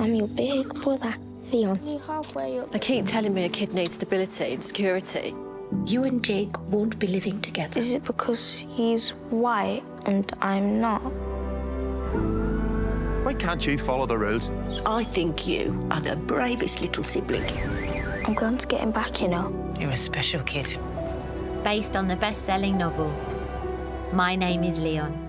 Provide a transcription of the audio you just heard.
I'm your big brother, Leon. They keep telling me a kid needs stability and security. You and Jake won't be living together. Is it because he's white and I'm not? Why can't you follow the rules? I think you are the bravest little sibling. I'm going to get him back, you know. You're a special kid. Based on the best selling novel, My Name is Leon.